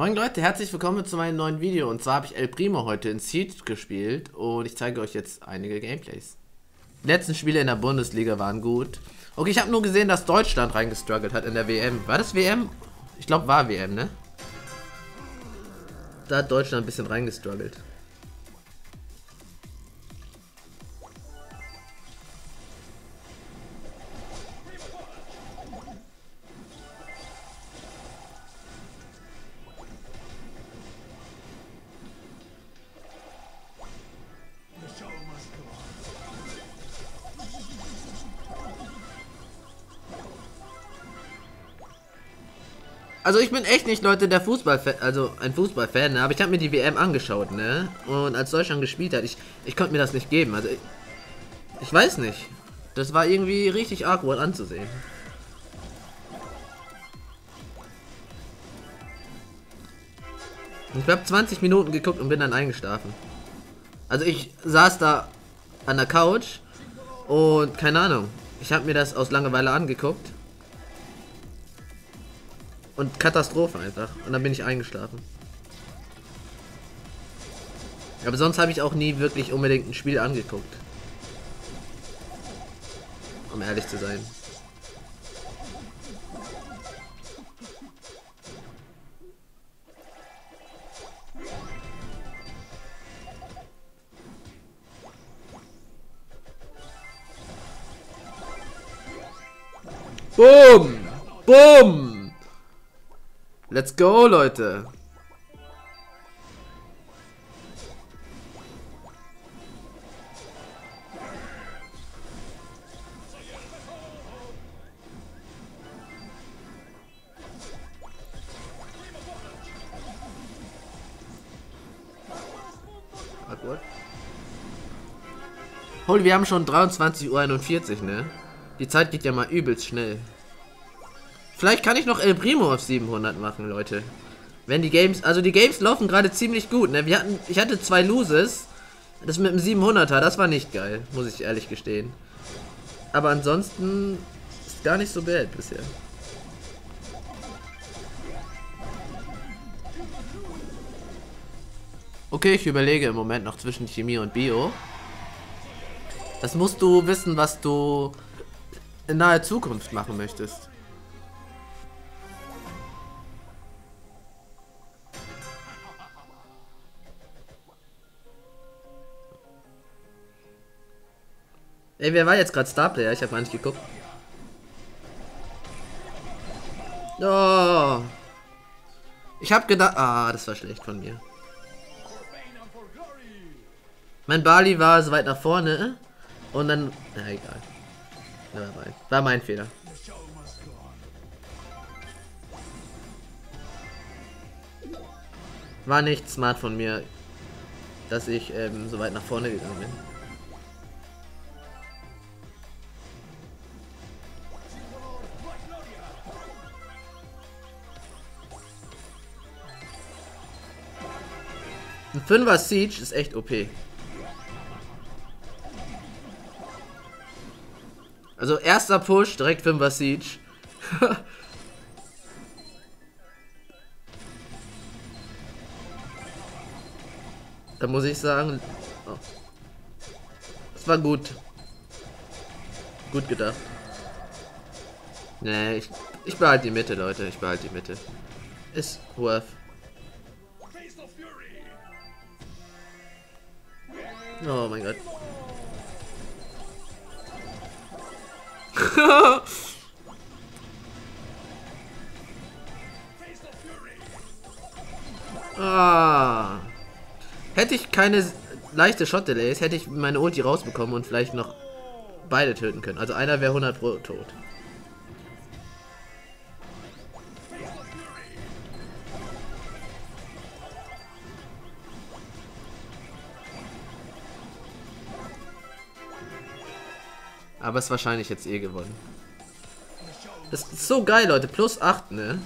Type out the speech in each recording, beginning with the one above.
Moin Leute, herzlich willkommen zu meinem neuen Video. Und zwar habe ich El Primo heute in Siege gespielt und ich zeige euch jetzt einige Gameplays. Die letzten Spiele in der Bundesliga waren gut. Okay, ich habe nur gesehen, dass Deutschland reingestruggelt hat in der WM. War das WM? Ich glaube, war WM, ne? Da hat Deutschland ein bisschen reingestruggelt. Also ich bin echt nicht, Leute, der Fußballfan, also ein Fußballfan, ne? aber ich habe mir die WM angeschaut, ne? Und als Deutschland gespielt hat, ich, ich konnte mir das nicht geben. Also ich, ich weiß nicht. Das war irgendwie richtig awkward anzusehen. Ich habe 20 Minuten geguckt und bin dann eingeschlafen. Also ich saß da an der Couch und keine Ahnung. Ich habe mir das aus Langeweile angeguckt und Katastrophe einfach. Und dann bin ich eingeschlafen. Aber sonst habe ich auch nie wirklich unbedingt ein Spiel angeguckt. Um ehrlich zu sein. Boom! Boom! Let's go, Leute. Holy, wir haben schon 23.41 Uhr, ne? Die Zeit geht ja mal übelst schnell. Vielleicht kann ich noch El Primo auf 700 machen, Leute. Wenn die Games, also die Games laufen gerade ziemlich gut, ne? Wir hatten, ich hatte zwei Loses. Das mit dem 700er, das war nicht geil, muss ich ehrlich gestehen. Aber ansonsten ist gar nicht so bad bisher. Okay, ich überlege im Moment noch zwischen Chemie und Bio. Das musst du wissen, was du in naher Zukunft machen möchtest. Ey, wer war jetzt gerade Starplayer? Ich habe gar nicht geguckt. Oh. Ich habe gedacht... Ah, das war schlecht von mir. Mein Bali war so weit nach vorne. Und dann... Na, egal. War mein, war mein Fehler. War nicht smart von mir, dass ich ähm, so weit nach vorne gegangen bin. 5er Siege ist echt OP. Also erster Push, direkt 5er Siege. da muss ich sagen, oh. das war gut. Gut gedacht. Nee, ich, ich behalte die Mitte, Leute. Ich behalte die Mitte. Ist worth. Oh mein Gott. ah. Hätte ich keine leichte Shot-Delays, hätte ich meine Ulti rausbekommen und vielleicht noch beide töten können. Also einer wäre 100 pro tot. Aber ist wahrscheinlich jetzt eh gewonnen. Das ist so geil, Leute. Plus 8, ne?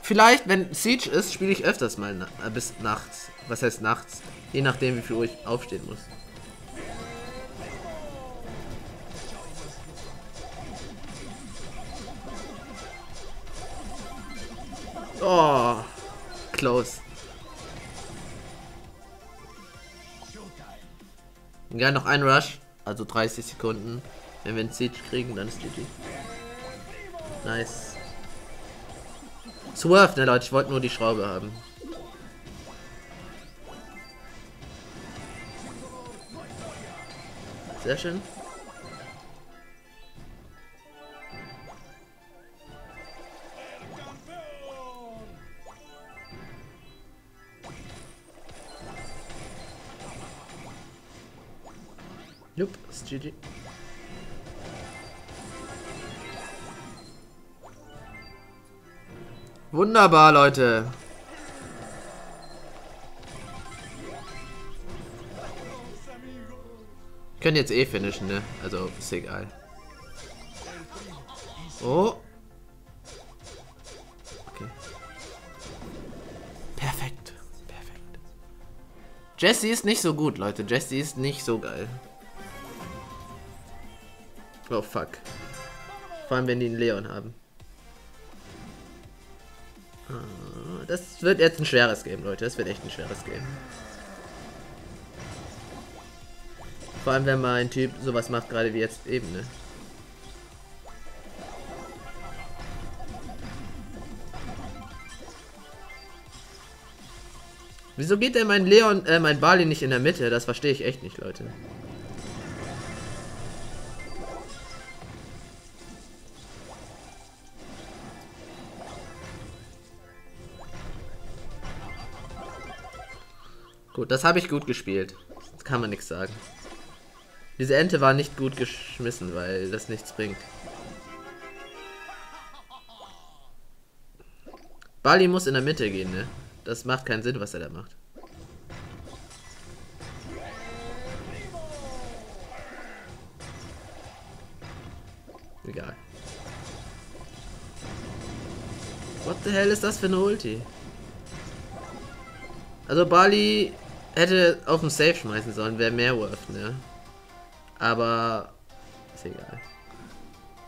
Vielleicht, wenn Siege ist, spiele ich öfters mal na äh, bis nachts. Was heißt nachts? Je nachdem, wie viel Uhr ich aufstehen muss. Oh, close. Ja, noch ein Rush, also 30 Sekunden. Wenn wir einen Siege kriegen, dann ist GG. Nice. Swerve, ne Leute, ich wollte nur die Schraube haben. Sehr schön. Jupp, ist GG. Wunderbar, Leute. Können jetzt eh finishen, ne? Also, ist egal. Oh. Okay. Perfekt. Perfekt. Jesse ist nicht so gut, Leute. Jesse ist nicht so geil. Oh, fuck. Vor allem, wenn die einen Leon haben. Ah, das wird jetzt ein schweres Game, Leute. Das wird echt ein schweres Game. Vor allem, wenn mal ein Typ sowas macht, gerade wie jetzt eben, ne? Wieso geht denn mein Leon, äh, mein Bali nicht in der Mitte? Das verstehe ich echt nicht, Leute. Gut, das habe ich gut gespielt. Das kann man nichts sagen. Diese Ente war nicht gut geschmissen, weil das nichts bringt. Bali muss in der Mitte gehen, ne? Das macht keinen Sinn, was er da macht. Egal. What the hell ist das für eine Ulti? Also Bali hätte auf den Safe schmeißen sollen, wäre mehr worth, ne? Aber ist egal.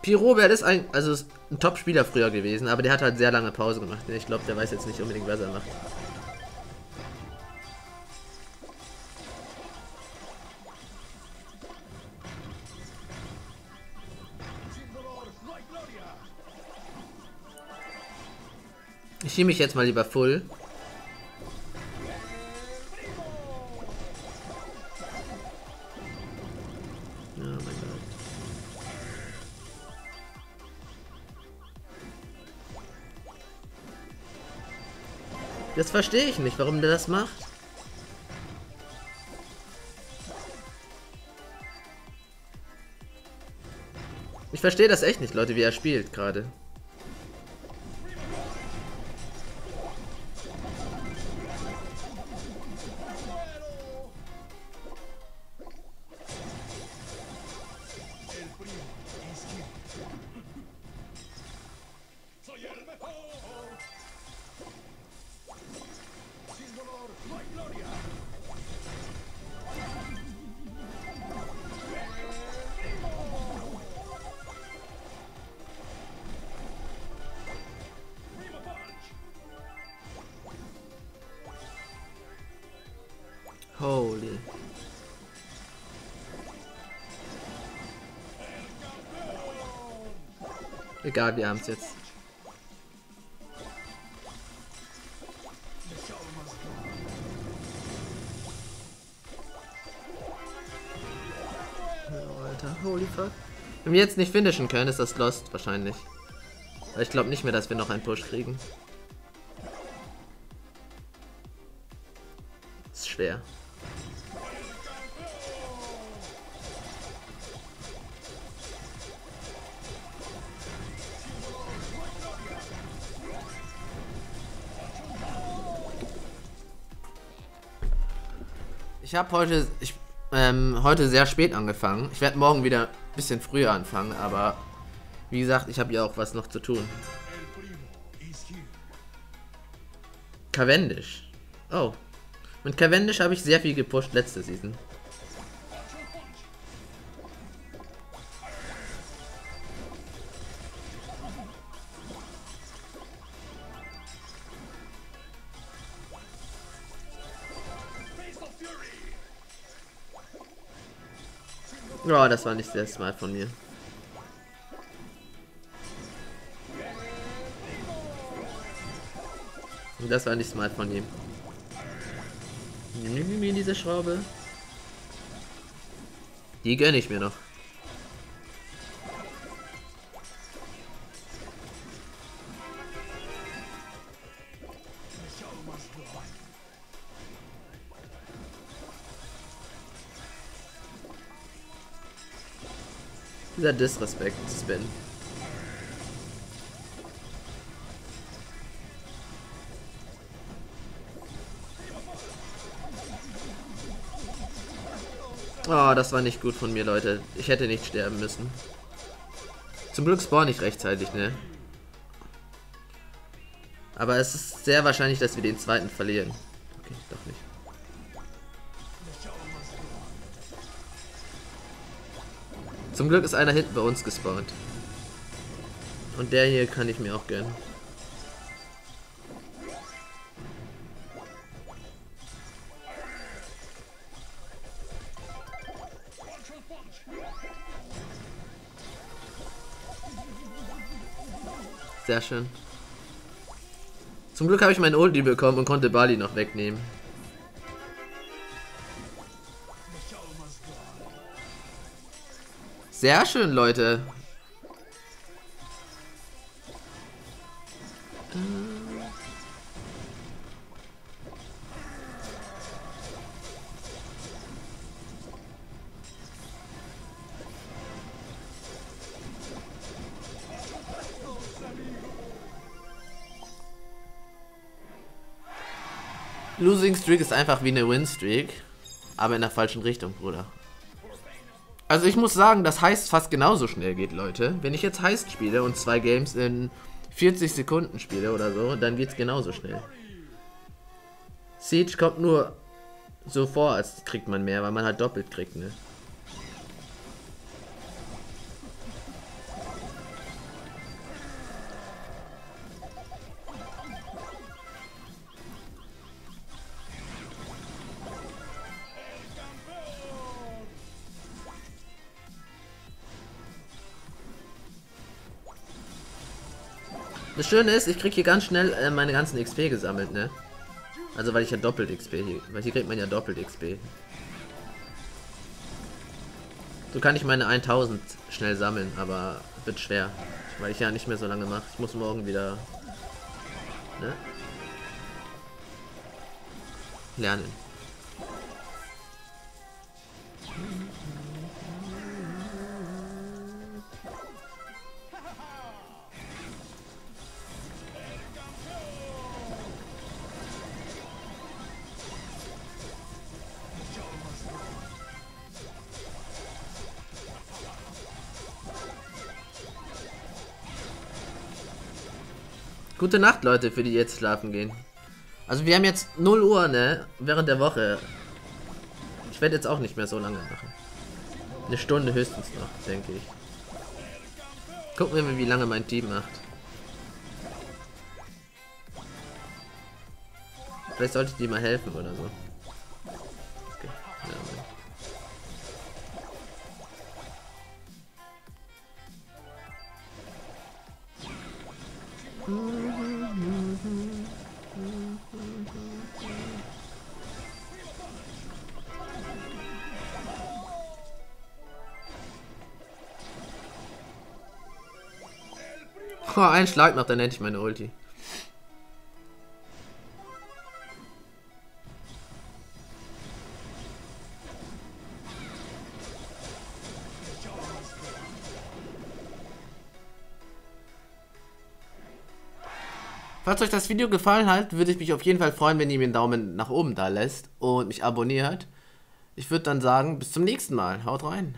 Pirobert ist ein, also ist ein Top-Spieler früher gewesen, aber der hat halt sehr lange Pause gemacht. Ne? Ich glaube, der weiß jetzt nicht unbedingt, was er macht. Ich schiebe mich jetzt mal lieber full. Das verstehe ich nicht, warum der das macht. Ich verstehe das echt nicht, Leute, wie er spielt gerade. Holy. Egal, wir haben es jetzt. Alter, holy fuck. Wenn wir jetzt nicht finishen können, ist das lost wahrscheinlich. Aber ich glaube nicht mehr, dass wir noch einen Push kriegen. Ist schwer. Ich habe heute, ich, ähm, heute sehr spät angefangen. Ich werde morgen wieder ein bisschen früher anfangen, aber wie gesagt, ich habe ja auch was noch zu tun. Cavendish. Oh. Mit Cavendish habe ich sehr viel gepusht letzte Season. Oh, das war nicht sehr smart von mir. Das war nicht smart von ihm. Nimm mir diese Schraube. Die gönne ich mir noch. Dieser Disrespect-Spin. Oh, das war nicht gut von mir, Leute. Ich hätte nicht sterben müssen. Zum Glück spawn ich rechtzeitig, ne? Aber es ist sehr wahrscheinlich, dass wir den zweiten verlieren. Zum Glück ist einer hinten bei uns gespawnt. Und der hier kann ich mir auch gönnen. Sehr schön. Zum Glück habe ich meinen Ulti bekommen und konnte Bali noch wegnehmen. Sehr schön, Leute. Losing Streak ist einfach wie eine Win Streak, aber in der falschen Richtung, Bruder. Also ich muss sagen, dass Heist fast genauso schnell geht, Leute. Wenn ich jetzt Heist spiele und zwei Games in 40 Sekunden spiele oder so, dann geht es genauso schnell. Siege kommt nur so vor, als kriegt man mehr, weil man halt doppelt kriegt, ne? Das Schöne ist, ich krieg hier ganz schnell äh, meine ganzen XP gesammelt, ne? Also weil ich ja doppelt XP hier, weil hier kriegt man ja doppelt XP. So kann ich meine 1000 schnell sammeln, aber wird schwer, weil ich ja nicht mehr so lange mache. Ich muss morgen wieder ne? lernen. Gute Nacht, Leute, für die jetzt schlafen gehen. Also wir haben jetzt 0 Uhr, ne? Während der Woche. Ich werde jetzt auch nicht mehr so lange machen. Eine Stunde höchstens noch, denke ich. Gucken wir mal, wie lange mein Team macht. Vielleicht sollte ich dir mal helfen oder so. Okay. Ja, Oh, ein Schlag noch, dann hätte ich meine Ulti. Falls euch das Video gefallen hat, würde ich mich auf jeden Fall freuen, wenn ihr mir einen Daumen nach oben da lässt und mich abonniert. Ich würde dann sagen, bis zum nächsten Mal. Haut rein.